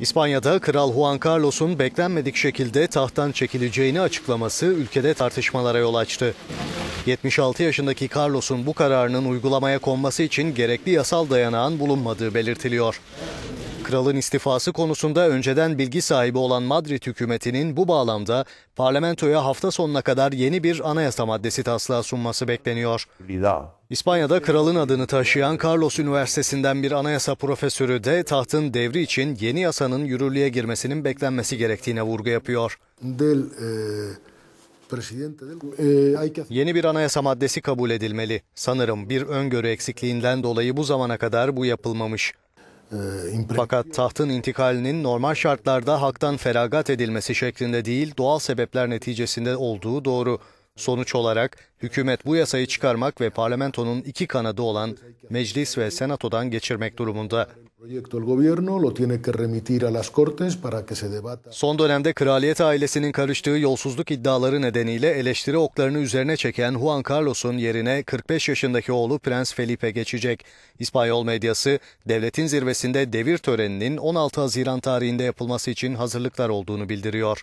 İspanya'da Kral Juan Carlos'un beklenmedik şekilde tahttan çekileceğini açıklaması ülkede tartışmalara yol açtı. 76 yaşındaki Carlos'un bu kararının uygulamaya konması için gerekli yasal dayanağın bulunmadığı belirtiliyor. Kralın istifası konusunda önceden bilgi sahibi olan Madrid hükümetinin bu bağlamda parlamentoya hafta sonuna kadar yeni bir anayasa maddesi taslağı sunması bekleniyor. İspanya'da kralın adını taşıyan Carlos Üniversitesi'nden bir anayasa profesörü de tahtın devri için yeni yasanın yürürlüğe girmesinin beklenmesi gerektiğine vurgu yapıyor. del hacer- Yeni bir anayasa maddesi kabul edilmeli. Sanırım bir öngörü eksikliğinden dolayı bu zamana kadar bu yapılmamış. İmpre- Fakat tahtın intikalinin normal şartlarda haktan feragat edilmesi şeklinde değil, doğal sebepler neticesinde olduğu doğru. Sonuç olarak hükümet bu yasayı çıkarmak ve parlamentonun iki kanadı olan meclis ve senatodan geçirmek durumunda. Son dönemde kraliyet ailesinin karıştığı yolsuzluk iddiaları nedeniyle eleştiri oklarını üzerine çeken Juan Carlos'un yerine 45 yaşındaki oğlu Prens Felipe geçecek. İspanyol medyası devletin zirvesinde devir töreninin 16 Haziran tarihinde yapılması için hazırlıklar olduğunu bildiriyor.